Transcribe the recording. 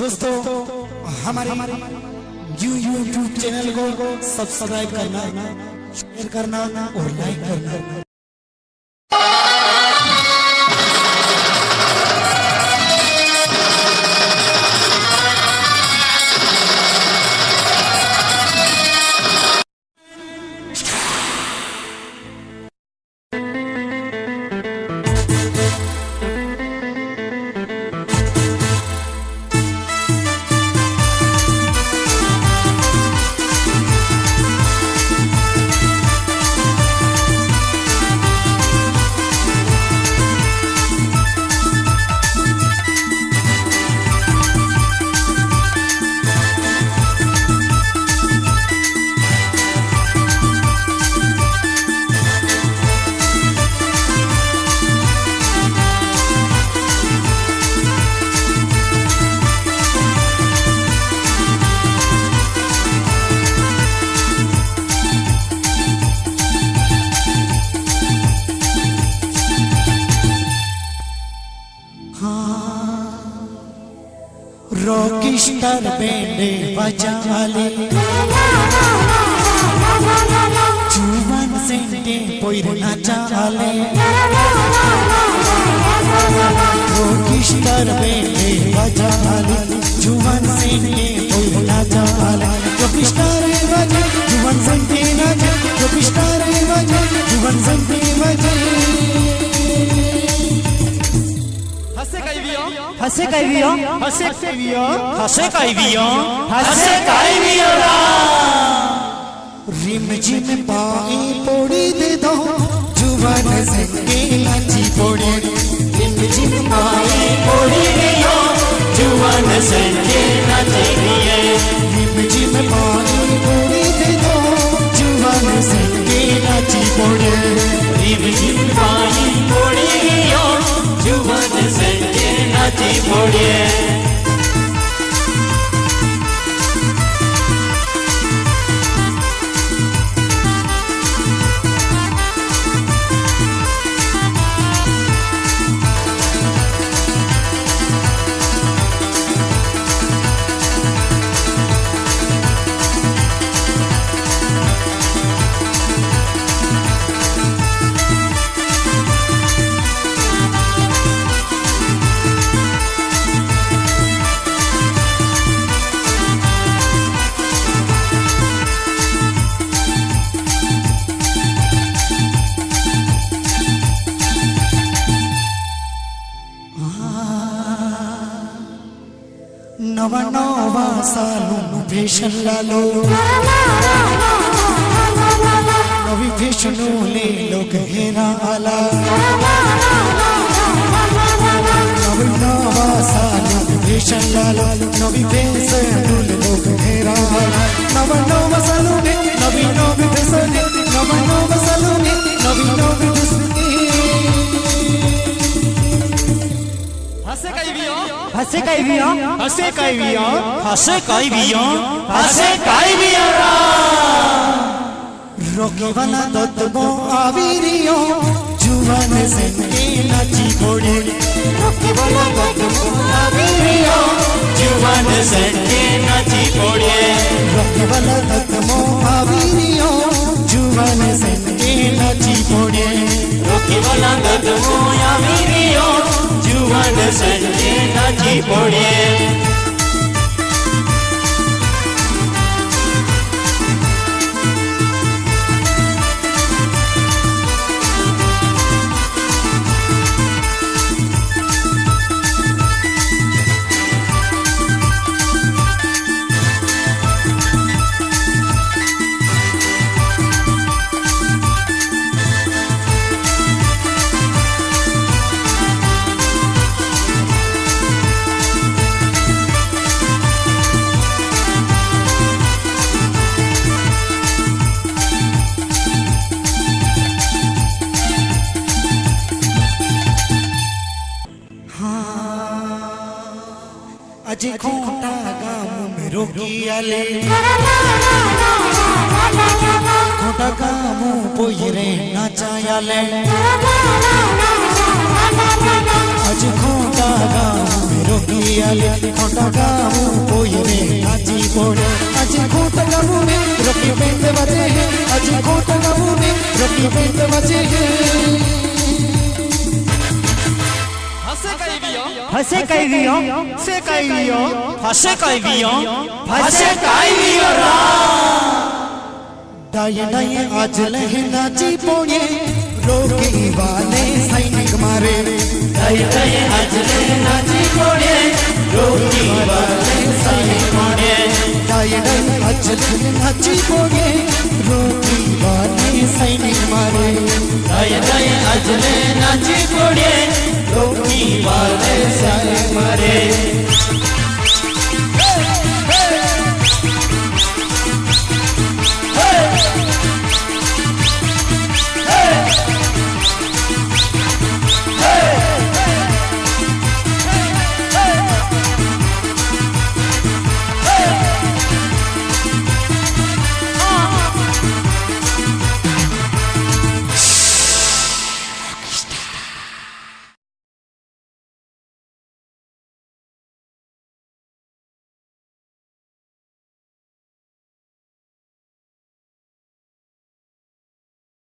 दोस्तों हमारे YouTube channel को सब्सक्राइब करना शेयर करना और लाइक करना। रॉकी बेटे बजा ले। जुवान सेंटे पोइर नाचा ले। रॉकी स्टार बैंड बजा ले। जुवान सेंटे पोइर नाचा रॉकी स्टार बजा हसे कहियो हसे कहियो हसे कहियो हसे कहियो रिम जिम पाई पोड़ी दे दो। जुबा नज़र के लाची पोड़ी। रिम जिम पाई पोड़ी दे दो। जुबा नज़र के लाची रिम संगे नाची नव नवा सालू भेषण लालो। नवी भेषणू ले लोग हसे कहियो हसे कहियो हसे कहियो हसे कहियो रोके वाला दत्तबो आविरियो। जुवान संगे नाची पोड़े रोके वाला दत्तबो आविरियो। जुवान संगे नाची पोड़े रोके वाला दत्तबो आविरियो। जुवान नाची जुवान संगे नाची अजी खूंटा गाम में रोकियाले खूंटा गाम पोयरे नाचायाले अजी खूंटा गाम में रोकियाले खूंटा गाम पोयरे नाची बोले। अजी खूंटा गाम में रोकी बेंद बजे हैं। अजी खूंटा गाम में रोकी बेंद बजे हैं। फसे कई रियो से कई रियो फसे कई रियो फसे कई रियो डाये डाये आज लहना जी पोणे रोगी वाले सैनिक मारे। डाये डाये आज लहना जी पोणे रोगी वाले सैनिक मारे। डाये डाये आज लहना जी पोणे रोगी वाले सैनिक मारे। डाये डाये आज लहना जी पोणे की बातें सही